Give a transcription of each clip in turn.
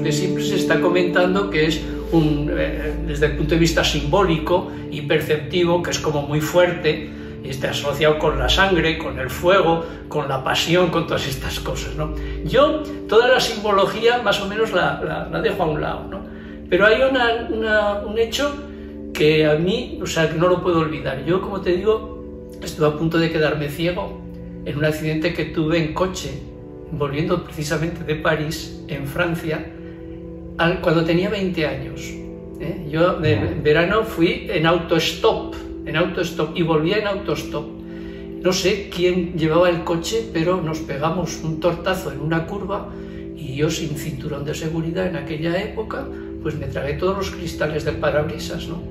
que siempre se está comentando que es un, eh, desde el punto de vista simbólico y perceptivo, que es como muy fuerte, y está asociado con la sangre, con el fuego, con la pasión, con todas estas cosas. ¿no? Yo toda la simbología más o menos la, la, dejo a un lado, ¿no? pero hay una, un hecho que a mí, o sea, no lo puedo olvidar. Yo, como te digo, estuve a punto de quedarme ciego en un accidente que tuve en coche, volviendo precisamente de París, en Francia, cuando tenía 20 años. ¿eh? Yo de verano fui en autostop, en autostop, y volvía en autostop. No sé quién llevaba el coche, pero nos pegamos un tortazo en una curva y yo sin cinturón de seguridad en aquella época, pues me tragué todos los cristales del parabrisas, ¿no?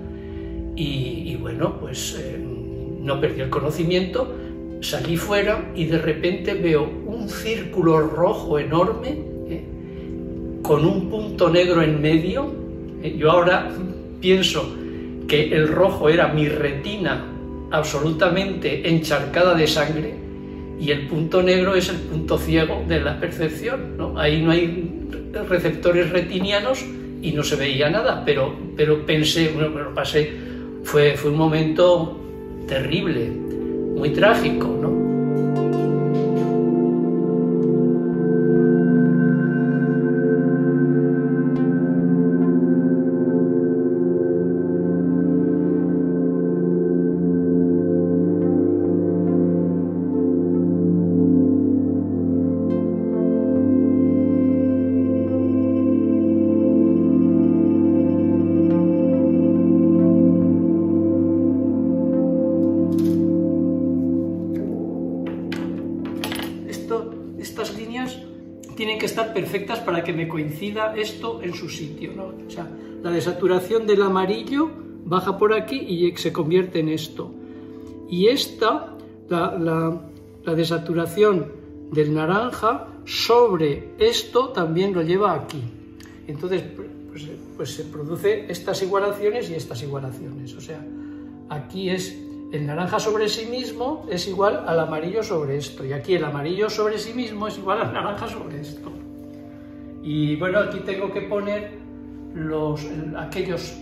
Y, bueno, pues eh, no perdí el conocimiento, salí fuera y de repente veo un círculo rojo enorme. Con un punto negro en medio. ¿eh? Yo ahora pienso que el rojo era mi retina absolutamente encharcada de sangre y el punto negro es el punto ciego de la percepción. ¿no? Ahí no hay receptores retinianos y no se veía nada, pero, pero pensé, bueno, lo pasé, fue, fue un momento terrible, muy trágico, ¿no? Tienen que estar perfectas para que me coincida esto en su sitio. ¿no? O sea, la desaturación del amarillo baja por aquí y se convierte en esto. Y esta, la, desaturación del naranja sobre esto también lo lleva aquí. Entonces, pues, pues se produce estas igualaciones y estas igualaciones. O sea, aquí es el naranja sobre sí mismo es igual al amarillo sobre esto. Y aquí el amarillo sobre sí mismo es igual al naranja sobre esto. Y bueno, aquí tengo que poner los, aquellos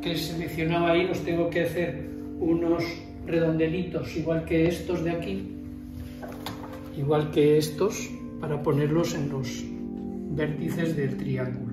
que seleccionaba ahí, los tengo que hacer unos redondelitos, igual que estos de aquí, igual que estos, para ponerlos en los vértices del triángulo.